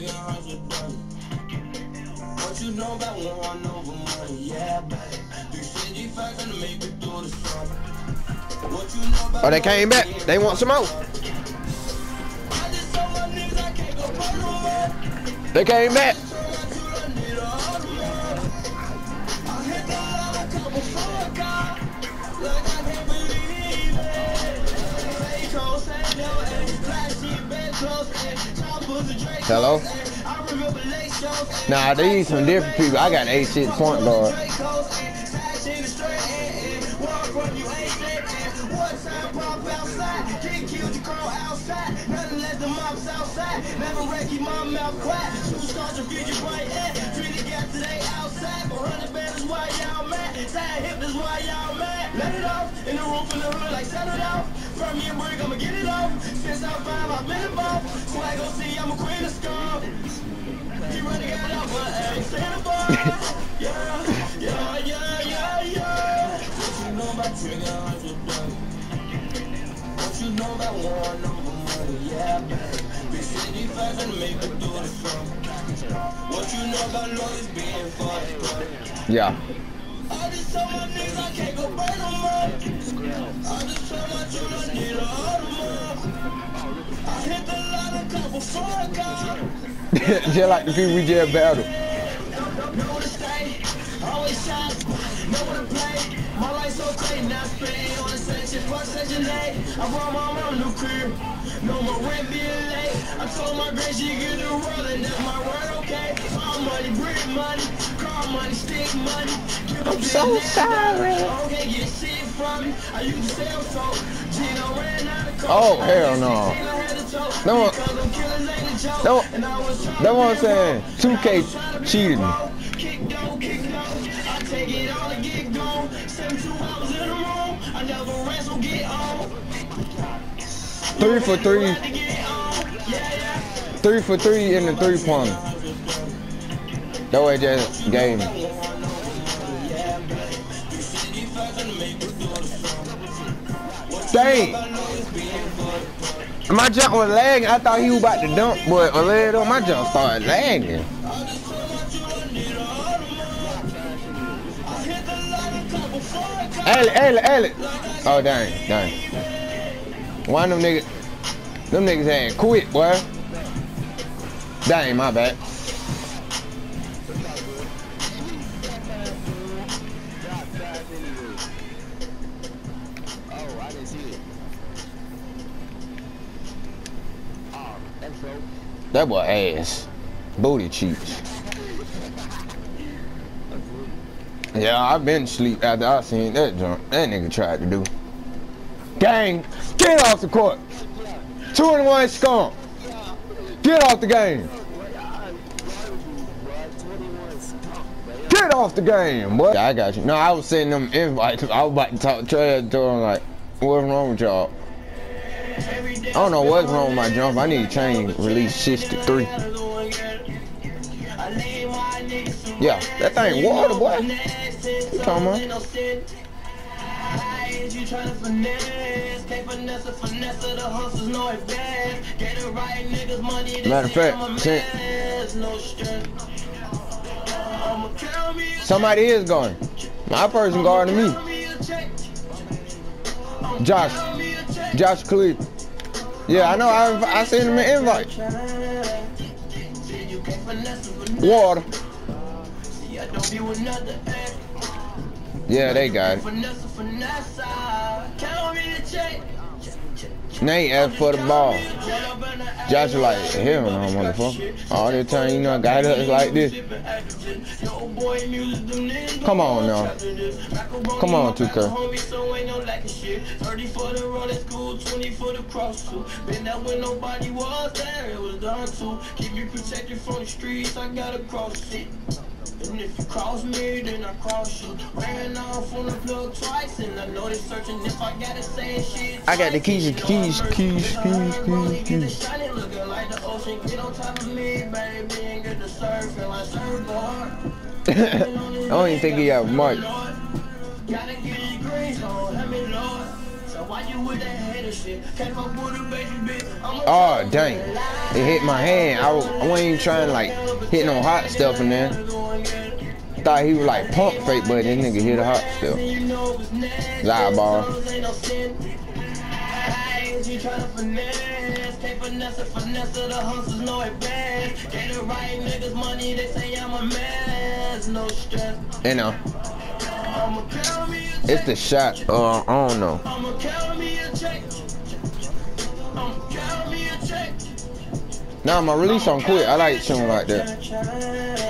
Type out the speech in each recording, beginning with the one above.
trigger, hundred. What you know about one over money? Yeah, baby. 365 gonna make it through the summer. What you know about Oh, they came back. They want some more. I just told my I can't go burn no more. They came back. Hello? Nah, these some different people. I got eight shit point guard. Never mouth quiet. To feed your bright head. Treat the gas today outside. 400 bands is why y'all mad. Hip is why y'all mad. Let it off. In the roof the hood like I'ma get it off. Since I'm five, I've been. Swag OC, I'm a queen of scum. What know about one money? Yeah. Big city gonna make it do the. What you know about lawyers being fucked? Yeah. I just told my niggas I can't go burn. I just told my children I need a. I hit the line a couple before I got. just like the people we just battled. Know where to stay, always shot, know where to play. My life so crazy, now spending on the section, fuck section A. I brought my mom new crib, no more rent being late. I told my girl she get the rolling, that's my word, okay? My money, brick money, car money, stick money. Give I'm so sorry. Okay, get shit from me. I used to sell so. Gino ran out of coke. Oh, hell no. No one- No, what I'm saying. 2K cheated Three for three. On. Three for three in the three pointer. That way just game. Dang. My jump was lagging. I thought he was about to dump, but Orlando, my jump started lagging. Ellie, Ellie, Ellie. Oh, dang, dang. Of them niggas, them niggas ain't quit, boy. Dang, my bad. That boy ass. Booty cheeks. Yeah, I've been asleep after I seen that jump. That nigga tried to do. Gang, get off the court. Two and one scum. Get off the game. Get off the game, boy. I got you. No, I was sending them invites. I was about to talk trash to them like, what's wrong with y'all? I don't know what's wrong with my jump. I need to change release 63. Yeah, that thing water, boy. Finesse, the hustlers know it best. Get right, niggas money. Matter of fact, since- no. Somebody is going. My person guarding me. Josh. Josh Cleave. Yeah, I know. I, I sent him an invite. Water. Yeah, they got it. Ain't asked for the ball. Josh like, hell no, motherfucker. All the time, you know, I got us like this. Come on now. Come on, 2K. 30 for the roll at school, 20 for the cross too. Been there when nobody was there, it was done too. Keep me protected from the streets, I gotta cross it. And if you cross me, then I cross you. Ran off on the plug twice, and I know they searching if I gotta say shit. I got the keys, keys, keys, keys, keys, keys. Looking like the ocean. Get on top of me, baby, and get the surfing like surfboard. I don't even think he have a mic. Gotta get your green on, let me Lord. So why you with that head Oh dang! It hit my hand. I, I wasn't even trying like hitting on hot stuff in there. Thought he was like pump fake, but this nigga hit a hot stuff. Live ball. You know. It's the shot. Uh, I don't know. Nah, my release on quick. I like something like that.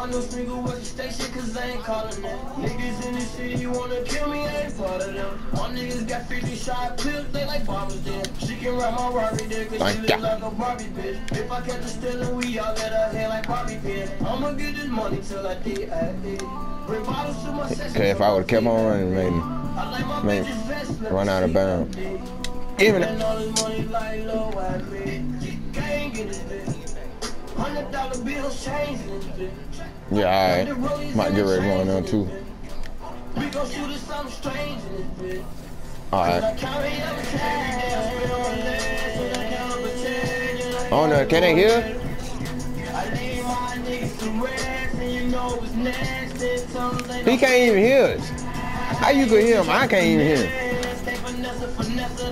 my new single was the station cause I ain't calling them. Niggas in the city wanna kill me, I ain't part of them. My niggas got 50 shot pills, they like barbers there. She can ride my Rari there cause she look like a Barbie bitch. If I catch her stealing, we all let her hair like Barbie pin. I'ma get this money till I did, I did. Okay, if I would've kept on running, maybe, maybe run out of bounds. Even yeah, alright. Might get ready going on too. Alright. Oh no, can they hear? He can't even hear us. How you can hear him? I can't even hear him.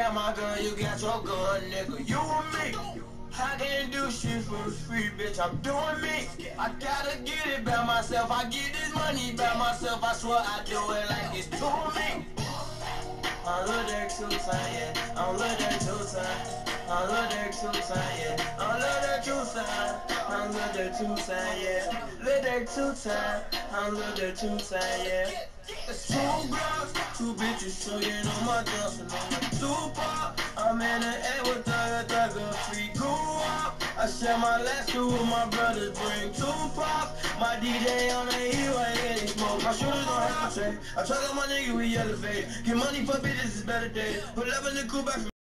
got my gun, you got your gun, nigga. You and me. I can't do shit for free, bitch. I'm doing me. I gotta get it by myself. I get this money by myself. I swear I do it like it's to me. I love that two time, yeah. I love that two time. I love that two time, yeah. I love that two time. I love that two time, yeah. Love that two time. I love that two time, yeah. It's two girls, two bitches sucking on my dust and I'm like Tupac. I'm in the air with Thugger Thugger free grew up. I share my last two with my brothers, bring Tupac. My DJ on the E-way, getting smoke. My shooters don't have to trade. I try to my nigga, we elevate. Get money for bitches, it's better days. Put up in the coupe back